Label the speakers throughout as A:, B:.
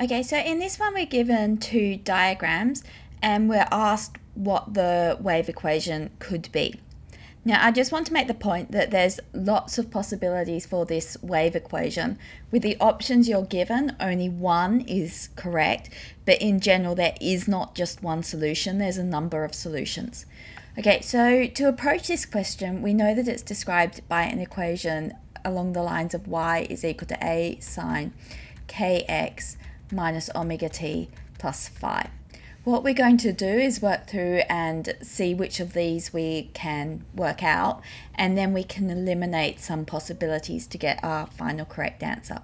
A: Okay, so in this one we're given two diagrams and we're asked what the wave equation could be. Now I just want to make the point that there's lots of possibilities for this wave equation. With the options you're given, only one is correct, but in general there is not just one solution, there's a number of solutions. Okay, so to approach this question, we know that it's described by an equation along the lines of y is equal to a sine kx minus omega t plus phi. What we're going to do is work through and see which of these we can work out and then we can eliminate some possibilities to get our final correct answer.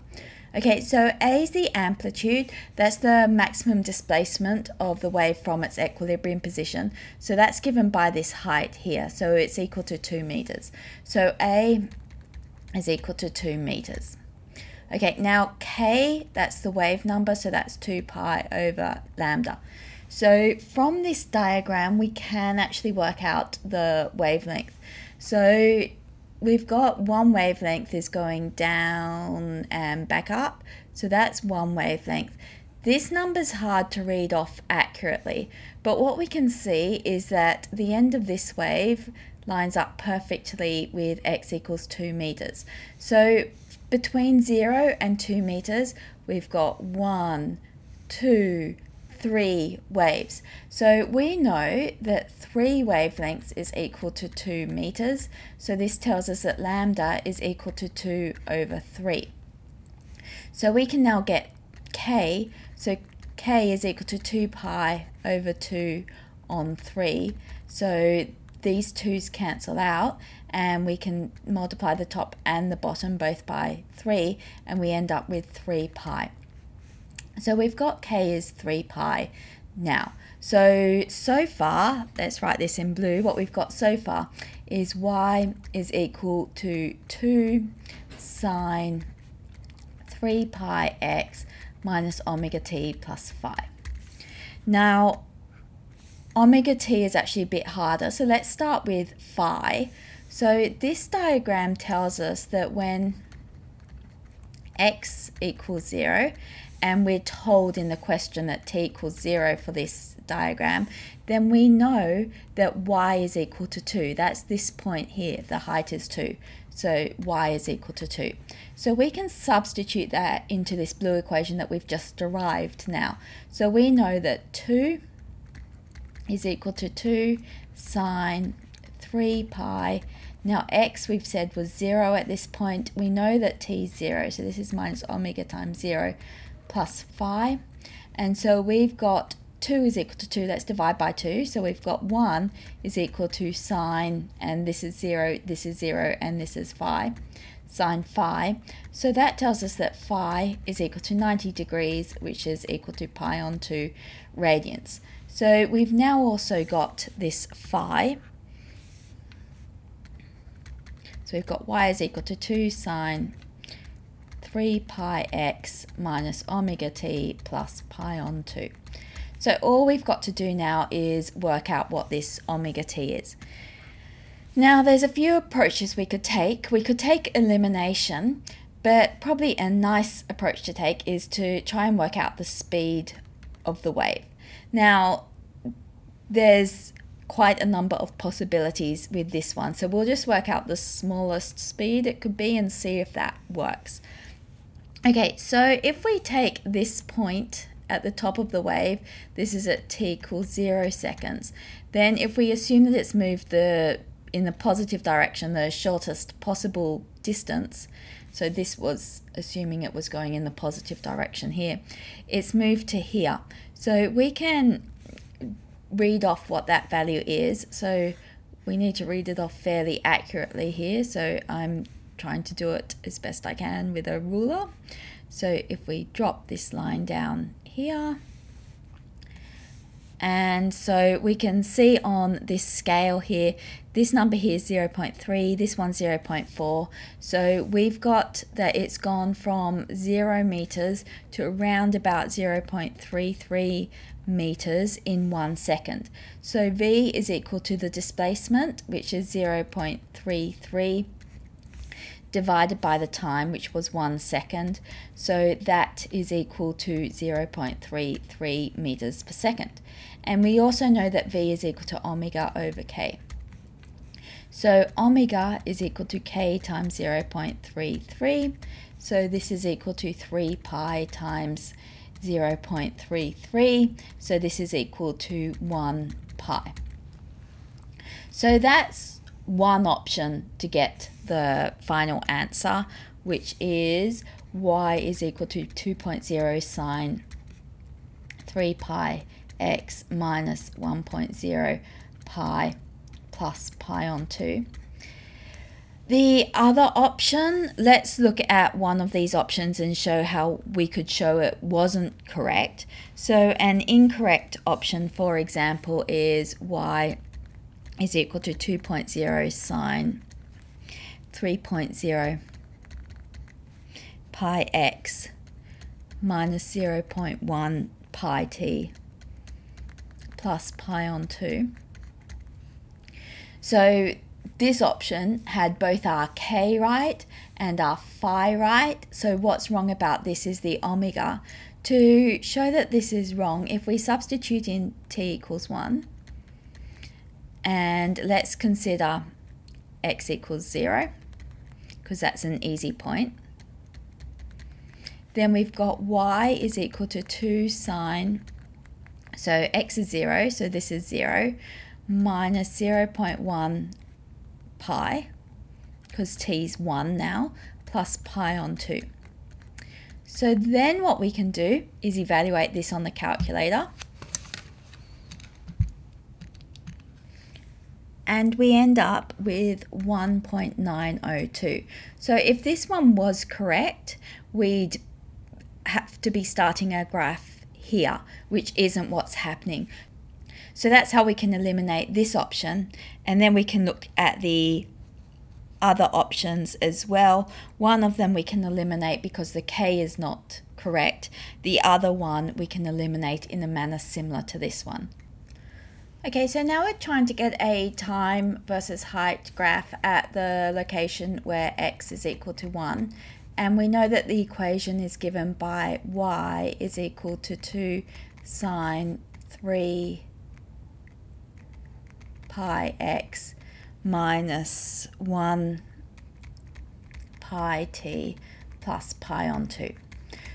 A: Okay, so A is the amplitude, that's the maximum displacement of the wave from its equilibrium position. So that's given by this height here, so it's equal to 2 meters. So A is equal to 2 meters. Okay, now k, that's the wave number, so that's 2 pi over lambda. So from this diagram, we can actually work out the wavelength. So we've got one wavelength is going down and back up, so that's one wavelength. This number's hard to read off accurately, but what we can see is that the end of this wave lines up perfectly with x equals 2 meters. So between 0 and 2 meters, we've got one, two, three waves. So we know that three wavelengths is equal to 2 meters. So this tells us that lambda is equal to 2 over 3. So we can now get k. So k is equal to 2 pi over 2 on 3. So these 2's cancel out and we can multiply the top and the bottom both by 3 and we end up with 3 pi. So we've got k is 3 pi now. So, so far, let's write this in blue, what we've got so far is y is equal to 2 sine 3 pi x minus omega t plus phi. Now, omega t is actually a bit harder. So let's start with phi. So this diagram tells us that when x equals 0 and we're told in the question that t equals 0 for this diagram, then we know that y is equal to 2. That's this point here, the height is 2. So y is equal to 2. So we can substitute that into this blue equation that we've just derived now. So we know that 2 is equal to 2 sine 3 pi. Now x we've said was 0 at this point. We know that t is 0, so this is minus omega times 0 plus phi. And so we've got 2 is equal to 2, let's divide by 2. So we've got 1 is equal to sine, and this is 0, this is 0, and this is phi, sine phi. So that tells us that phi is equal to 90 degrees, which is equal to pi on 2 radians. So we've now also got this phi. So we've got y is equal to 2 sine 3 pi x minus omega t plus pi on 2. So all we've got to do now is work out what this omega t is. Now there's a few approaches we could take. We could take elimination, but probably a nice approach to take is to try and work out the speed of the wave. Now, there's quite a number of possibilities with this one. So we'll just work out the smallest speed it could be and see if that works. Okay, so if we take this point at the top of the wave, this is at t equals zero seconds, then if we assume that it's moved the in the positive direction, the shortest possible distance, so this was assuming it was going in the positive direction here, it's moved to here. So we can read off what that value is. So we need to read it off fairly accurately here. So I'm trying to do it as best I can with a ruler. So if we drop this line down here, and so we can see on this scale here, this number here is 0.3, this one's 0.4. So we've got that it's gone from 0 meters to around about 0.33 meters in one second. So V is equal to the displacement, which is 0.33 divided by the time, which was one second. So that is equal to 0.33 meters per second. And we also know that V is equal to omega over K. So omega is equal to K times 0.33. So this is equal to 3 pi times 0.33. So this is equal to 1 pi. So that's one option to get the final answer, which is y is equal to 2.0 sine 3 pi x minus 1.0 pi plus pi on 2. The other option, let's look at one of these options and show how we could show it wasn't correct. So an incorrect option, for example, is y is equal to 2.0 sine 3.0 pi x minus 0.1 pi t plus pi on 2. So this option had both our k right and our phi right. So what's wrong about this is the omega. To show that this is wrong, if we substitute in t equals 1, and let's consider x equals 0 because that's an easy point. Then we've got y is equal to 2 sine, so x is 0, so this is 0, minus 0 0.1 pi, because t is 1 now, plus pi on 2. So then what we can do is evaluate this on the calculator. and we end up with 1.902. So if this one was correct, we'd have to be starting our graph here, which isn't what's happening. So that's how we can eliminate this option, and then we can look at the other options as well. One of them we can eliminate because the k is not correct. The other one we can eliminate in a manner similar to this one. Okay, so now we're trying to get a time versus height graph at the location where x is equal to 1. And we know that the equation is given by y is equal to 2 sine 3 pi x minus 1 pi t plus pi on 2.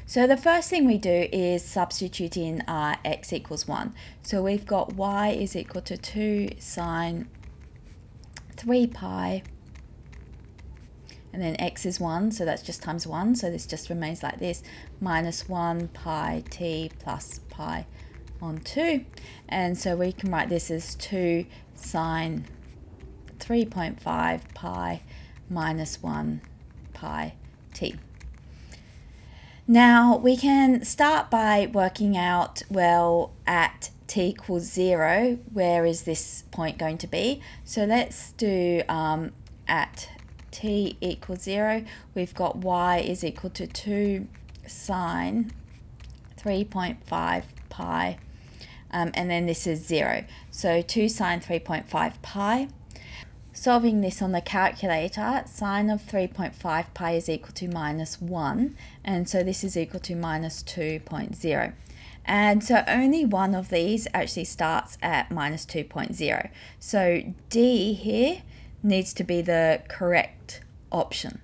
A: So the first thing we do is substitute in our x equals 1. So we've got y is equal to 2 sine 3 pi and then x is 1 so that's just times 1 so this just remains like this minus 1 pi t plus pi on 2 and so we can write this as 2 sine 3.5 pi minus 1 pi t. Now we can start by working out, well, at t equals 0, where is this point going to be? So let's do um, at t equals 0, we've got y is equal to 2 sine 3.5 pi, um, and then this is 0. So 2 sine 3.5 pi Solving this on the calculator, sine of 3.5 pi is equal to minus 1, and so this is equal to minus 2.0. And so only one of these actually starts at minus 2.0. So D here needs to be the correct option.